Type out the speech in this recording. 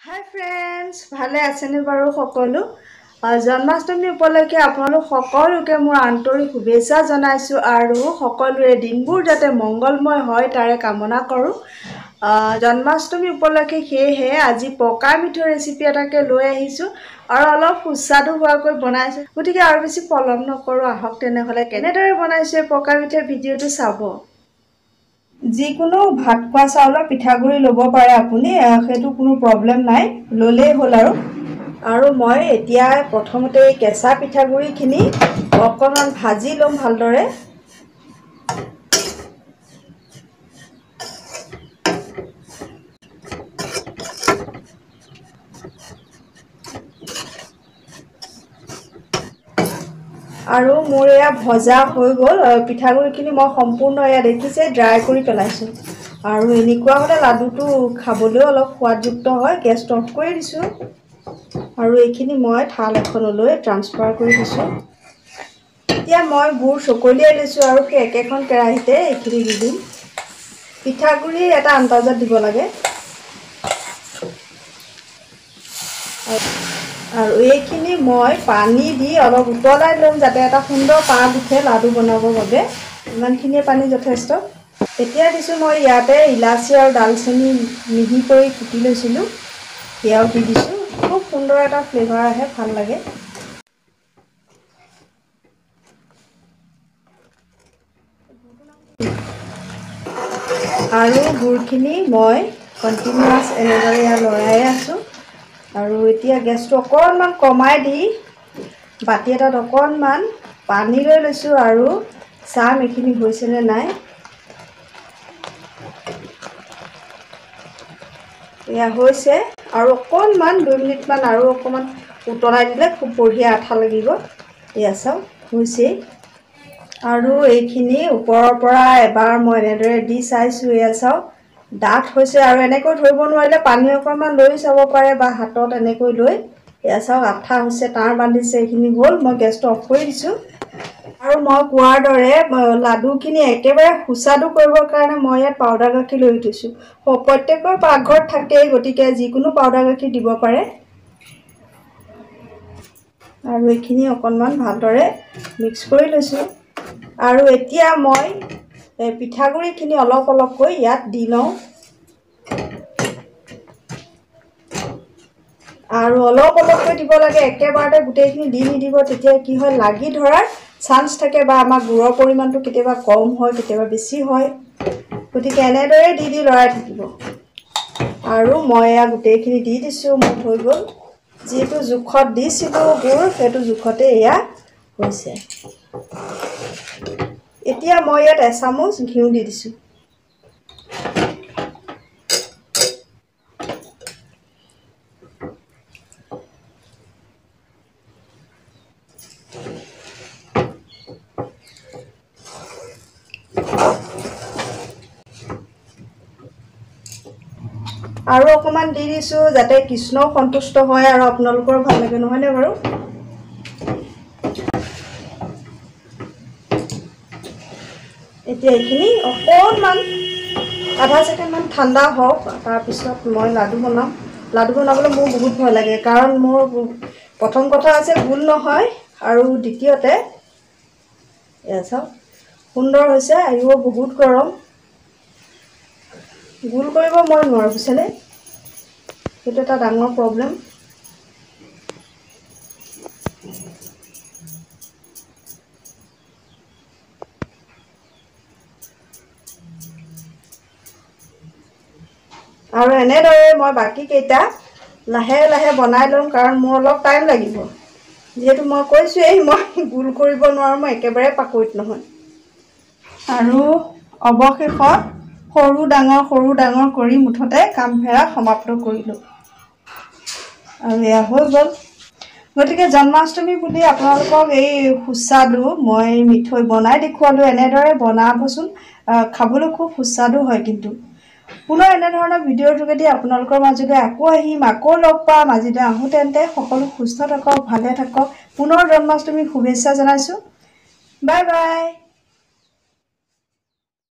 হাই friends ভালে আছেনে বাৰু সকলো? জন্মাষ্টমী উপলক্ষে আপোনালোক সকলোকে মোৰ আন্তৰিক শুভেচ্ছা জনাইছোঁ আৰু সকলোৰে দিনবোৰ যাতে মংগলময় হয় তাৰে কামনা কৰোঁ। জন্মাষ্টমী উপলক্ষে সেয়েহে আজি পকা মিঠৈ ৰেচিপি এটাকে লৈ আহিছোঁ আৰু অলপ সুস্বাদু হোৱাকৈ বনাইছোঁ। গতিকে আৰু বেছি পলম নকৰোঁ আহক তেনেহ'লে কেনেদৰে বনাইছোঁ এই পকা মিঠৈ ভিডিঅ'টো চাব। যিকোনো ভাত খোৱা চাউলৰ পিঠাগুড়ি ল'ব পাৰে আপুনি সেইটো কোনো প্ৰব্লেম নাই ল'লেই হ'ল আৰু। আৰু মই এতিয়া প্ৰথমতে এই কেঁচা পিঠাগুড়িখিনি অকণমান ভাজি ল'ম ভালদৰে। আৰু মোৰ এয়া ভজা হৈ গ'ল পিঠাগুড়িখিনি মই সম্পূৰ্ণ এয়া দেখিছে ড্ৰাই কৰি পেলাইছোঁ। আৰু এনেকুৱা হ'লে লাডুটো খাবলৈও অলপ সোৱাদযুক্ত হয় গেছটো অফ কৰি দিছোঁ। আৰু এইখিনি মই থাল এখনলৈ ট্ৰান্সফাৰ কৰি দিছোঁ। এতিয়া মই গুড় চকলিয়াই লৈছোঁ আৰু সেই একেখন কেৰাহীতে এইখিনি দি দিম। পিঠাগুড়ি এটা আন্দাজত দিব লাগে। আৰু এইখিনি মই পানী দি অলপ উতলাই ল'ম যাতে এটা সুন্দৰ পাত উঠে লাডু বনাবৰ বাবে। ইমানখিনিয়ে পানী যথেষ্ট। এতিয়া দিছোঁ মই ইয়াতে ইলাচি আৰু ডালচেনি মিহি কৰি কুটি লৈছিলোঁ। সেয়াও দি দিছোঁ। খুব সুন্দৰ এটা ফ্লেভাৰ আহে ভাল লাগে। আৰু গুড়খিনি মই কণ্টিনিউৱাছ এনেদৰে ইয়াত লৰাই আছোঁ। আৰু এতিয়া গেছটো অকণমান কমাই দি বাতি এটাত অকণমান পানী লৈ লৈছোঁ আৰু চাম এইখিনি হৈছেনে নাই। এয়া হৈছে আৰু অকণমান দুই মিনিটমান আৰু অকণমান উতলাই দিলে খুব বঢ়িয়া আঠা লাগিব। এয়া চাওক হৈছেই আৰু এইখিনি ওপৰৰ পৰা এবাৰ মই এনেদৰে দি চাইছোঁ এয়া চাওক। ডাঠ হৈছে আৰু এনেকৈ ধৰিব নোৱাৰিলে পানী অকণমান লৈ চাব পাৰে বা হাতত এনেকৈ লৈ। এয়া চাওক আঠা হৈছে তাঁৰ বান্ধিছে এইখিনি হ'ল মই গেছটো অফ কৰি দিছোঁ। আৰু মই কোৱাৰ দৰে লাডুখিনি একেবাৰে সুস্বাদু কৰিবৰ কাৰণে মই ইয়াত পাউদাৰ গাখীৰ লৈ স- প্ৰত্যেকৰ পাকঘৰত থাকেই গতিকে যিকোনো পাউদাৰ গাখীৰ দিব পাৰে। আৰু এইখিনি অকণমান ভালদৰে মিক্স কৰি লৈছোঁ। আৰু এতিয়া মই পিঠাগুড়িখিনি অলপ অলপকৈ ইয়াত দি লওঁ। আৰু অলপ অলপকৈ দিব লাগে একেবাৰতে গোটেইখিনি দি নিদিব তেতিয়া কি হয় লাগি ধৰাৰ চান্স থাকে বা আমাৰ গুড়ৰ পৰিমাণটো কেতিয়াবা কম হয় কেতিয়াবা বেছি হয়। গতিকে এনেদৰে দি দি লৰাই থাকিব। আৰু মই এয়া গোটেইখিনি দি দিছোঁ মোৰ হৈ গ'ল। যিটো জোখত দিছিলোঁ গুড় সেইটো জোখতে এয়া হৈছে। এতিয়া মই ইয়াত এচামুচ ঘিউ দি দিছোঁ। আৰু অকণমান দি দিছোঁ যাতে কৃষ্ণও সন্তুষ্ট হয় আৰু আপোনালোকৰো ভাল লাগে নহয়নে বাৰু? এতিয়া এইখিনি অকণমান আধা ছেকেণ্ডমান ঠাণ্ডা হওক তাৰপিছত মই লাডু বনাম। লাডু বনাবলৈ মোৰ বহুত ভয় লাগে কাৰণ মোৰ প্ৰথম কথা হৈছে ভুল নহয় আৰু দ্বিতীয়তে এয়া চাওক সুন্দৰ হৈছে আহিব বহুত গৰম। গোল কৰিব মই নোৱাৰোঁ বুজিছেনে? সেইটো এটা ডাঙৰ প্ৰব্লেম আৰু এনেদৰে মই বাকীকেইটা লাহে লাহে বনাই ল'ম কাৰণ মোৰ অলপ টাইম লাগিব। যিহেতু মই কৈছোঁৱেই মই গোল কৰিব নোৱাৰোঁ মই একেবাৰে পাকৈত নহয়। আৰু অৱশেষত সৰু ডাঙৰ সৰু ডাঙৰ কৰি মুঠতে কামফেৰা সমাপ্ত কৰিলোঁ। আৰু এয়া হৈ গ'ল। গতিকে জন্মাষ্টমী বুলি আপোনালোকক এই সুস্বাদু মই মিঠৈ বনাই দেখুৱালোঁ। এনেদৰে বনাবচোন। খাবলৈ খুব সুস্বাদু হয় কিন্তু। পুনৰ এনেধৰণৰ ভিডিঅ'ৰ যোগেদি আপোনালোকৰ মাজলৈ আকৌ আহিম আকৌ লগ পাম। আজিলৈ আহোঁ তেন্তে। সকলো সুস্থ থাকক ভালে থাকক। পুনৰ জন্মাষ্টমীৰ শুভেচ্ছা জনাইছোঁ। Bye bye.